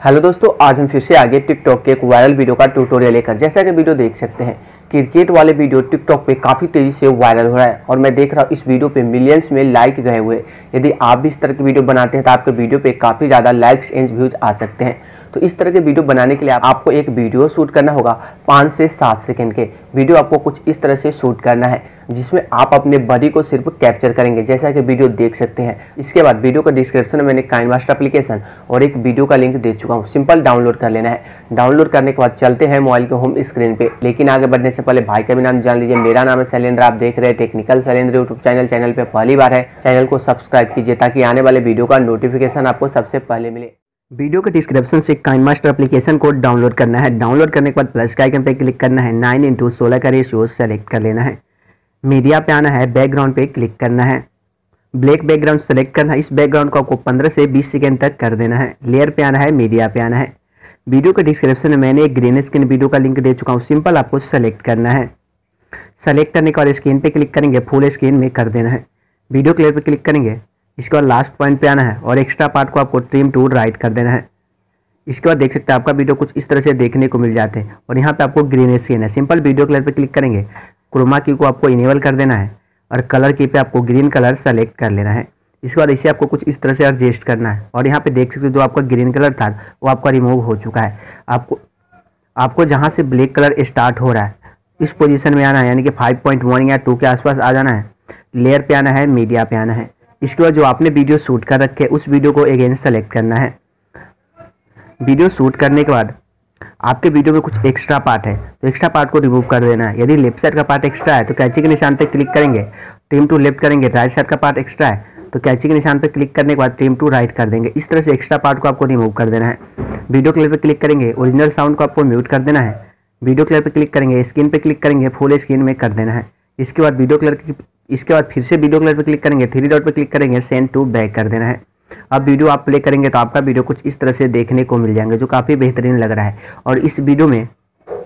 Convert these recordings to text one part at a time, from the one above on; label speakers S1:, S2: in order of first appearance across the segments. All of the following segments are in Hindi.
S1: हेलो दोस्तों, आज हम फिर से आगे टिकटॉक के एक वायरल वीडियो का ट्यूटोरियल लेकर, जैसा कि वीडियो देख सकते हैं, क्रिकेट वाले वीडियो टिकटॉक पे काफ़ी तेज़ी से वायरल हो रहा है और मैं देख रहा हूँ इस वीडियो पे मिलियंस में लाइक गए हुए। यदि आप भी इस तरह की वीडियो बनाते हैं तो आपके वीडियो पे काफ़ी ज़्यादा लाइक्स एंड व्यूज़ आ सकते हैं। तो इस तरह के वीडियो बनाने के लिए आपको एक वीडियो शूट करना होगा पाँच से सात सेकेंड के। वीडियो आपको कुछ इस तरह से शूट करना है, जिसमें आप अपने बॉडी को सिर्फ़ कैप्चर करेंगे, जैसा कि वीडियो देख सकते हैं। इसके बाद वीडियो का डिस्क्रिप्शन में मैंने काइन मास्टर और एक वीडियो का लिंक दे चुका हूँ। सिंपल डाउनलोड कर लेना है। डाउनलोड करने के बाद चलते हैं मोबाइल के होम स्क्रीन पे। लेकिन आगे बढ़ने से पहले भाई का भी नाम जान लीजिए। मेरा नाम है शैलेंद्र, आप देख रहे हैं technical Shailendra YouTube channel channel पर पहली बार है। चैनल को सब्सक्राइब कीजिए ताकि आने वाले वीडियो का नोटिफिकेशन आपको सबसे पहले मिले। वीडियो के डिस्क्रिप्शन से काइन मास्टर एप्लीकेशन को डाउनलोड करना है। डाउनलोड करने के बाद प्लस का आइकन पे क्लिक करना है। नाइन इंटू सोलह का रेशियो सेलेक्ट कर लेना है। मीडिया पे आना है। बैकग्राउंड पे क्लिक करना है। ब्लैक बैकग्राउंड सेलेक्ट करना है। इस बैकग्राउंड को आपको 15 से 20 सेकेंड तक कर देना है। लेयर पे आना है। मीडिया पे आना है। वीडियो के डिस्क्रिप्शन में मैंने एक ग्रीन स्क्रीन वीडियो का लिंक दे चुका हूँ। सिंपल आपको सेलेक्ट करना है। सेलेक्ट करने के बाद स्क्रीन पर क्लिक करेंगे। फुल स्क्रीन में कर देना है। वीडियो क्लियर पर क्लिक करेंगे। इसके बाद लास्ट पॉइंट पे आना है और एक्स्ट्रा पार्ट को आपको ट्रिम टू राइट कर देना है। इसके बाद देख सकते हैं आपका वीडियो कुछ इस तरह से देखने को मिल जाते हैं। और यहाँ पे आपको ग्रीन स्क्रीन है। सिंपल वीडियो कलर पे क्लिक करेंगे क्रोमा की को आपको इनेबल कर देना है और कलर की पे आपको ग्रीन कलर सेलेक्ट कर लेना है। इसके बाद इसे आपको कुछ इस तरह से एडजस्ट करना है। और यहाँ पे देख सकते हो जो आपका ग्रीन कलर था, वो आपका रिमूव हो चुका है। आपको आपको जहाँ से ब्लैक कलर स्टार्ट हो रहा है, इस पोजीशन में आना है। यानी कि 5.1 या 2 के आसपास आ जाना है। लेयर पे आना है मीडिया पे आना है। इसके बाद जो आपने वीडियो शूट कर रखे उस वीडियो को अगेन सेलेक्ट करना है। वीडियो शूट करने के बाद आपके वीडियो में कुछ एक्स्ट्रा पार्ट है। तो एक्स्ट्रा पार्ट को रिमूव कर देना है। यदि लेफ़्ट साइड का पार्ट एक्स्ट्रा है तो कैची के निशान पर क्लिक करेंगे। टीम टू लेफ़्ट करेंगे राइट साइड का पार्ट एक्स्ट्रा है तो कैची के निशान पर क्लिक करने के बाद टीम टू राइट कर देंगे। इस तरह से एक्स्ट्रा पार्ट को आपको रिमूव कर देना है। वीडियो क्लिप पर क्लिक करेंगे ओरिजिनल साउंड को आपको म्यूट कर देना है। वीडियो क्लिप पर क्लिक करेंगे स्क्रीन पर क्लिक करेंगे फुल स्क्रीन में कर देना है। इसके बाद वीडियो क्लियर इसके बाद फिर से वीडियो क्लियर पर क्लिक करेंगे थ्री डॉट पर क्लिक करेंगे सेंड टू बैक कर देना है। अब वीडियो आप प्ले करेंगे तो आपका वीडियो कुछ इस तरह से देखने को मिल जाएँगे, जो काफ़ी बेहतरीन लग रहा है। और इस वीडियो में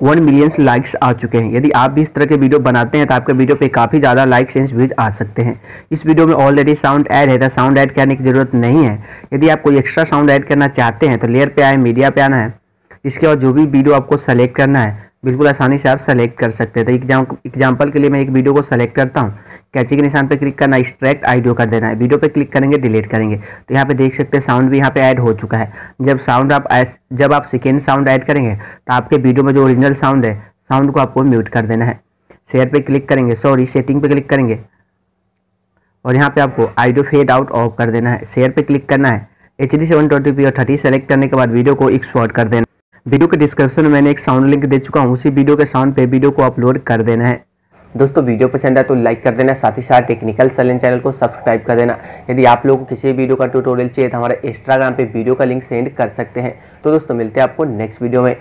S1: वन मिलियंस लाइक्स आ चुके हैं। यदि आप भी इस तरह के वीडियो बनाते हैं तो आपके वीडियो पे काफ़ी ज़्यादा लाइक्स एंड व्यूज़ आ सकते हैं। इस वीडियो में ऑलरेडी साउंड ऐड है तो साउंड ऐड करने की ज़रूरत नहीं है। यदि आप कोई एक्स्ट्रा साउंड ऐड करना चाहते हैं तो लेयर पे आए मीडिया पे आना है। इसके बाद जो भी वीडियो आपको सेलेक्ट करना है, बिल्कुल आसानी से आप सेलेक्ट कर सकते हैं। तो एग्ज़ाम्पल के लिए मैं एक वीडियो को सेलेक्ट करता हूँ। कैची के निशान पे क्लिक करना एक्सट्रैक्ट आइडियो कर देना है। वीडियो पे क्लिक करेंगे डिलीट करेंगे। तो यहाँ पे देख सकते हैं साउंड भी यहाँ पे ऐड हो चुका है। जब साउंड आप जब आप सेकेंड साउंड ऐड करेंगे तो आपके वीडियो में जो ओरिजिनल साउंड है साउंड को आपको म्यूट कर देना है। शेयर पे क्लिक करेंगे सॉरी सेटिंग पे क्लिक करेंगे। और यहाँ पे आपको आइडियो फेड आउट ऑफ़ कर देना है। शेयर पे क्लिक करना है। H D seven twenty P और थर्टी सेलेक्ट करने के बाद वीडियो को एक्सपोर्ट कर देना वीडियो के डिस्क्रिप्शन में मैंने एक साउंड लिंक दे चुका हूँ, उसी वीडियो के साउंड पे वीडियो को अपलोड कर देना है। दोस्तों, वीडियो पसंद आए तो लाइक कर देना, साथ ही साथ टेक्निकल सलिन चैनल को सब्सक्राइब कर देना। यदि आप लोगों को किसी वीडियो का ट्यूटोरियल चाहिए तो हमारे इंस्टाग्राम पे वीडियो का लिंक सेंड कर सकते हैं। तो दोस्तों, मिलते हैं आपको नेक्स्ट वीडियो में।